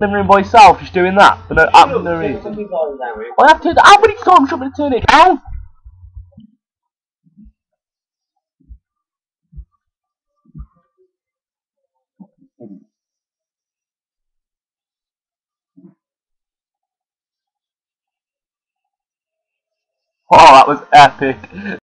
living room by yourself, just doing that for no absolutely no reason. I have to. How many times should I turn it down? Oh, that was epic.